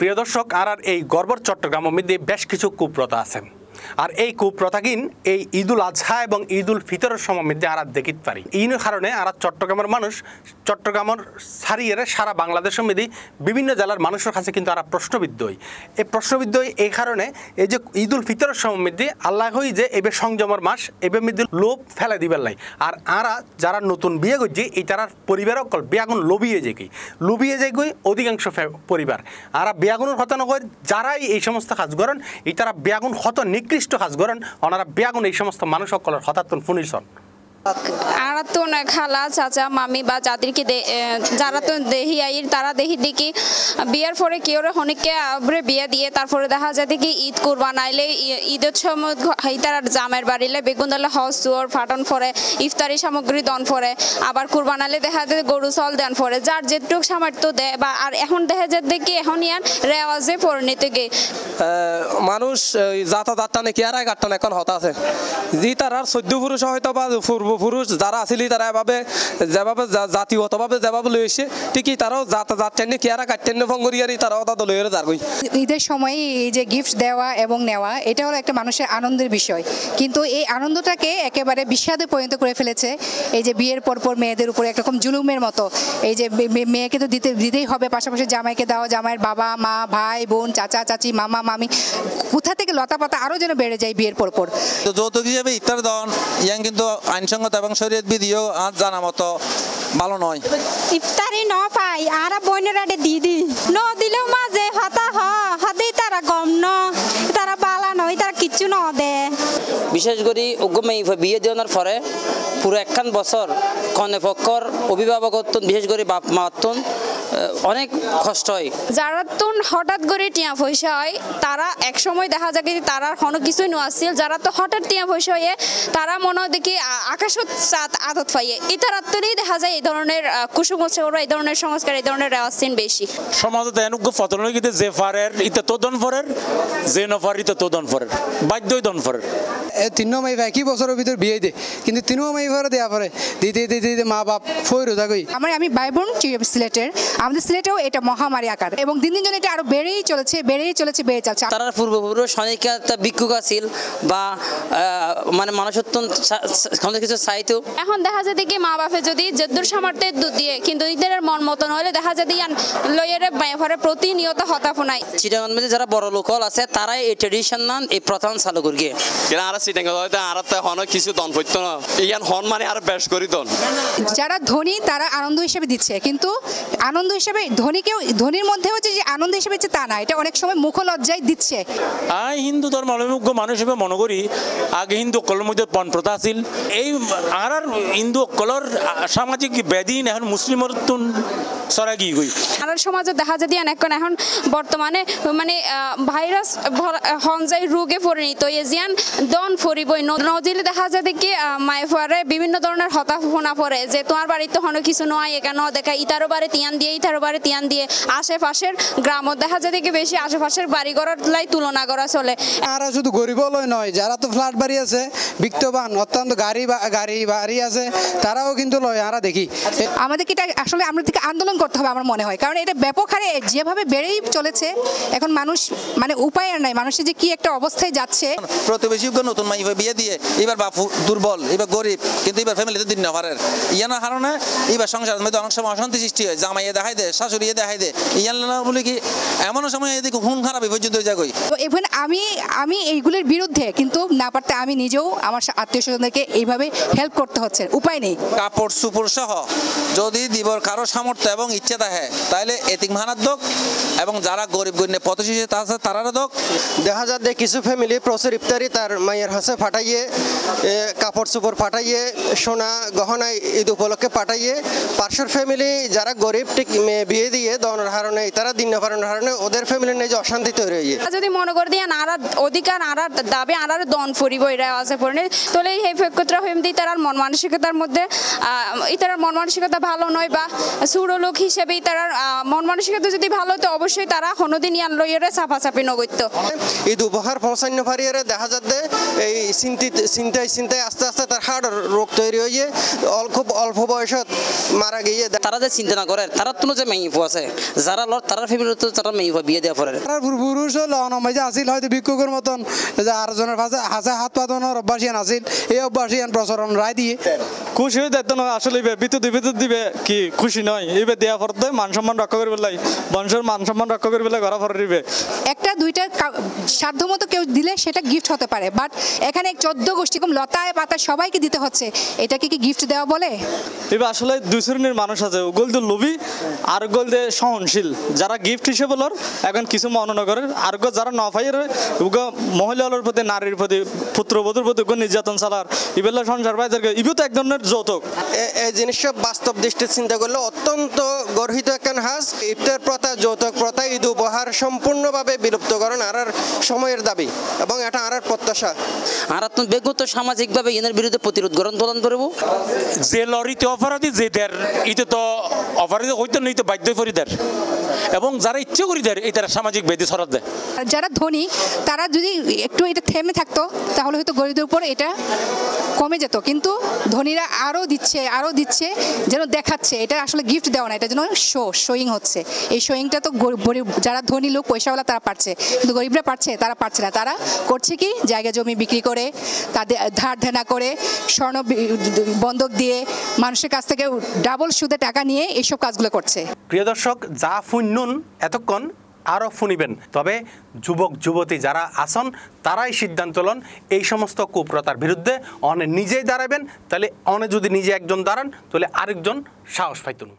প্রিয় দর্শক আর এই গর্বর চট্টগ্রাম মধ্যে বেশ কিছু কুপ্রথা আছে। আর এই কুপ্রথাকিন এই ঈদুল আজহা এবং ঈদুল ফিতরের সময় মধ্যে আর দেখিতে পারি। ইন কারণে আর চট্টগ্রামের মানুষ, চট্টগ্রামের ছাড়িয়ে সারা বাংলাদেশের মধ্যে বিভিন্ন জেলার মানুষের কাছে কিন্তু আর প্রশ্নবিদ্ধ হই। এই প্রশ্নবিদ্ধ এই কারণে এই যে ঈদুল ফিতরের সময় আল্লাহ হই যে এবে সংযমের মাস, এবে মধ্যে লোভ ফেলে দিবার নাই। আর আরা যারা নতুন বিয়ে করছে, এই তারা পরিবার অকল বিয়াগুন লোভিয়ে যে কি লোভিয়ে যে গই অধিকাংশ পরিবার। আর বিয়াগুনের কথা নকয়, যারাই এই সমস্ত কাজ করেন, এই তারা বিয়াগুন হত নিকৃষ্ট কাজ করেন ওনারা বিয়াগুন এই সমস্ত মানুষ সকলের হঠাৎ ফুনিশন আর তো না খালা, চাচা, মামি বা যাদেরকে যারা তো দেহি আইর, তারা দেখি দেখি বিয়ার পরে কেউ অনেককে আবরে বিয়ে দিয়ে, তারপরে দেখা যায় দেখি ঈদ কুরবান আইলে ঈদের সময় তার জামের বাড়িলে বেগুন দালে হস চুয়ার ফাটন ফরে ইফতারি সামগ্রী দন ফরে আবার কুরবান আইলে দেখা যায় গরু চল দেন ফরে যার যেটুক সামর্থ্য দেয় বা আর এখন দেখা যায় দেখি এখন ইয়ার রেওয়াজে পরিণত গে। মানুষ জাতা জাতটা নাকি আর গাটটা এখন হতা আছে। যি তার চৈধ্য পুরুষ হয়তো বা পূর্বপুরুষ যারা আছিল তারা এভাবে যেভাবে জাতীয়তভাবে যেভাবে লই এসে ঠিকই তারাও জাতা জাতটা কি আর কাটতেন ফঙ্গরিয়ারি তারাও তা লই যার ঈদের সময় এই যে গিফট দেওয়া এবং নেওয়া এটা হলো একটা মানুষের আনন্দের বিষয়। কিন্তু এই আনন্দটাকে একেবারে বিষাদে পরিণত করে ফেলেছে। এই যে বিয়ের পর পর মেয়েদের উপরে একরকম জুলুমের মতো। এই যে মেয়েকে তো দিতে দিতেই হবে পাশাপাশি জামাইকে দাও জামাইয়ের বাবা মা ভাই বোন চাচা চাচি মামা মামি কোথা থেকে লতা পাতা আরও যেন বেড়ে যায় বিয়ের পর পর তো যৌতুক হিসেবে ইফতার দেওয়ান ইয়াং কিন্তু আইনসঙ্গত এবং শরীয়ত বিধিও আজ জানা মতো ভালো নয়। ইফতারি ন পাই আর বইনেরা দিদি ন দিলেও মাঝে হতা হ হদে তারা গম ন তারা বালা নয় তারা কিচ্ছু ন দে বিশেষ করে উগ্রমে বিয়ে দেওয়ার পরে পুরো একখান বছর কনে পক্ষর অভিভাবকত্বন বিশেষ করে বাপ মাতন অনেক কষ্ট হয়। যারা তো হঠাৎ করে টিয়া পয়সা হয় তারা এক সময় দেখা যায় কি তারা কোনো কিছুই নোয়াছিল যারা তো হঠাৎ টিয়া পয়সা হয়ে তারা মনে হয় দেখি আকাশত সাত আদত পাইয়ে। ইতার আত্মরেই দেখা যায় এই ধরনের কুসংস্কার এই ধরনের সংস্কার এই ধরনের রেওয়াজ চিন বেশি সমাজত এনেক ফতন কিন্তু যে ফারের ইতে তো দন ফরের যে নফার ইতে তো দন ফরের বাধ্যই দন ফরের। এ তিনো মাই কি বছরের ভিতর বিয়ে দে কিন্তু তিনো মাই ঘরে দেওয়া পরে দিতে দিতে দিতে মা বাপ ফই রোজা গই আমার আমি ভাই বোন সিলেটের আমাদের সিলেটেও এটা মহামারী আকার। এবং দিন দিন যেন এটা আরও বেড়েই চলেছে বেড়েই চলেছে বেড়ে চলছে। তারা পূর্বপুরুষ অনেক একটা ভিক্ষুক আছিল বা মানে মানুষত্বন কোনো কিছু চাইতো? এখন দেখা যায় কি মা বাপে যদি জেদ্দুর সামর্থ্যের দুধ দিয়ে কিন্তু ঈদের মন মতন হলে দেখা যায় ইয়ান লইয়ের ব্যবহারে প্রতিনিয়ত হতাফুনাই চিটাগান মধ্যে যারা বড় লোকল আছে তারাই এই ট্রেডিশন নান এই প্রধান চালু করি কিন্তু আর সিটিং হয়তো আর তো হন কিছু দন করতো না। ইয়ান হন মানে আর বেশ করি দন। যারা ধনী তারা আনন্দ হিসেবে দিচ্ছে কিন্তু আনন্দ হিসেবে ধনীকেও ধনীর মধ্যে হচ্ছে যে আনন্দ হিসেবে যে তা না এটা অনেক সময় মুখ লজ্জায় দিচ্ছে। আই হিন্দু ধর্মাবলম্বী মানুষ হিসেবে মনে করি আগে হিন্দু মধ্যে পণ আছিল এই আর হিন্দু অকলের সামাজিক ব্যাধীন এখন মুসলিমর সরা গিয়ে গই। আর সমাজে দেখা যায় দিয়ান এখন এখন বর্তমানে মানে ভাইরাস হনজাই রোগে পরিণত। হয়ে জিয়ান দন ফরিবই ন- নদিলে দেখা যায় দেখি মায়ে ফুয়ারে বিভিন্ন ধরনের হতাশা পড়ে যে তোমার বাড়িতে হন কিছু নয় এখানে দেখা ইতারও বাড়ি তিয়ান দিয়ে ইতারও বাড়ি তিয়ান দিয়ে আশেপাশের গ্রামও দেখা যায় দেখি বেশি আশেপাশের বাড়ি ঘরের লাই তুলনা করা চলে। আর শুধু গরিব নয় যারা তো ফ্ল্যাট বাড়ি আছে বিত্তবান অত্যন্ত গাড়ি গাড়ি বাড়ি আছে তারাও কিন্তু লয় আরা দেখি। আমাদেরকে এটা আসলে আমাদের থেকে আন্দোলন করতে হবে আমার মনে হয়। কারণ এটা ব্যাপক হারে যেভাবে বেড়েই চলেছে এখন মানুষ মানে উপায় আর নাই। মানুষের যে কি একটা অবস্থায় যাচ্ছে। প্রতিবেশীকে নতুন মাই বিয়ে দিয়ে এবার বাপু দুর্বল এবার গরিব কিন্তু এবার ফ্যামিলিতে দিন না কারণে এবার সংসারের মধ্যে অনেক সময় অশান্তি সৃষ্টি হয়। জামাইয়ে দেখাই দে শাশুড়িয়ে দেখাই দে। ইয়ান বলে কি এমন সময় এদিকে খারাপ পর্যন্ত হয়ে আমি আমি এইগুলোর বিরুদ্ধে কিন্তু না পারতে আমি নিজেও আমার আত্মীয় স্বজনদেরকে এইভাবে হেল্প করতে হচ্ছে। উপায় নেই। কাপড় সুপড় সহ যদি দিবর কারও সামর্থ্য এবং ইচ্ছে থাকে তাহলে এতিমখানার দোক এবং যারা গরিব গণ্য পথশিষে তা আছে তারারও দোক দেখা যায় যে কিছু ফ্যামিলি প্রচুর ইফতারি তার মায়ের হাসে ফাটাইয়ে কাপড় চোপড় ফাটাইয়ে সোনা গহনা ঈদ উপলক্ষে পাঠাইয়ে পার্শ্বর ফ্যামিলি যারা গরিব ঠিক বিয়ে দিয়ে দনের হারণে তারা দিন না হারণে ওদের ফ্যামিলির যে অশান্তি তৈরি হয়ে যায়। যদি মনে করে দিয়ে আনারা অধিকার আনার দাবি আনার দন ফরিব এরা আছে পড়ে তাহলে এই ফেকত্রা হইম দিই তার মন মানসিকতার মধ্যে ইতার মন মানসিকতা ভালো নয় বা সুরলো লোক হিসেবেই তারা মন মানসিকতা যদি ভালো তো অবশ্যই তারা হনদিন ইয়ান লইয়ারে চাপাচাপি নগত্য। ঈদ উপহার পৌঁছান্য ফারিয়ারে দেখা যাচ্ছে এই চিন্তিত চিন্তায় চিন্তায় আস্তে আস্তে তার হাড় রোগ তৈরি হয়ে খুব অল্প বয়সত মারা গিয়ে তারা যে চিন্তা না করে তারা তো যে মেয়ে আছে যারা লড় তারা ফ্যামিলি তো তারা মেয়ে বিয়ে দেওয়া পরে। তার পুরুষ হলো অনমাইজে আসিল হয়তো ভিক্ষুকের মতন যে আরেকজনের পাশে হাসে হাত পাতানোর অভ্যাসিয়ান আসিল এই অভ্যাসিয়ান প্রচলন রায় দিয়ে। খুশি হয়ে দেখতে নয় আসলে বিদ্যুৎ বিদ্যুৎ দিবে কি খুশি নয় ইবে দেওয়া পড়তে মান সম্মান রক্ষা করবে লাই। বংশের মান সম্মান রক্ষা করবে লাই ঘরা পরে একটা দুইটা কা- সাধ্যমতো কেউ দিলে সেটা গিফট হতে পারে বাট এখানে চোদ্দ গোষ্ঠী কম লতায় পাতা সবাইকে দিতে হচ্ছে এটাকে কি গিফট দেওয়া বলে? এবার আসলে দুই শ্রেণির মানুষ আছে গোল দিয়ে লোভী আর গোল দিয়ে সহনশীল। যারা গিফট হিসেবে লর এখন কিছু মননা করে আর গো যারা নফাইয়ের উগো মহিলার প্রতি নারীর প্রতি পুত্রবধূর প্রতি উগো নির্যাতন চালার। ইবেলা সংসার বাইদের ইবু তো এক ধরনের যৌতুক। এই জিনিসটা বাস্তব দৃষ্টিতে চিন্তা করলে অত্যন্ত গর্হিত একখান হাস ইফতার প্রথা যৌতুক প্রথা ঈদ উপহার সম্পূর্ণভাবে বিলুপ্তকরণ আর সময়ের দাবি এবং এটা আর প্রত্যাশা। আর তুমি ব্যক্তিগত সামাজিকভাবে এনের বিরুদ্ধে প্রতিরোধ গ্রহণ প্রদান করব? যে লরিতে অপরাধী যে দের ইতে তো অপরাধী হইতে নই তো বাধ্য করি দের এবং যারা ইচ্ছে করি দের এই তারা সামাজিক বেদি সরাত দেয়। যারা ধনী তারা যদি একটু এটা থেমে থাকতো তাহলে হয়তো গরিবদের উপর এটা কমে যেত। কিন্তু ধনীরা আরও দিচ্ছে আরও দিচ্ছে যেন দেখাচ্ছে এটা আসলে গিফট দেওয়া না এটা যেন শো শোয়িং হচ্ছে। এই শোয়িংটা তো গরিব- যারা ধনী লোক, পয়সাওয়ালা তারা পারছে। কিন্তু গরিবরা পারছে, তারা পারছে না। তারা করছে কি? জায়গা জমি বিক্রি করে, তাদের ধার ধানা করে, স্বর্ণ বন্ধক দিয়ে মানুষের কাছ থেকে ডাবল সুদে টাকা নিয়ে এইসব কাজগুলো করছে। প্রিয় দর্শক যা ফুন্নুন এতক্ষণ আরও ফুনিবেন। তবে যুবক, যুবতী যারা আসন তারাই সিদ্ধান্ত লন, এই সমস্ত কুপ্রতার বিরুদ্ধে অনে নিজেই দাঁড়াবেন। তাহলে অনে যদি নিজে একজন দাঁড়ান, তাহলে আরেকজন সাহস পাইতুন।